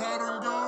let him go.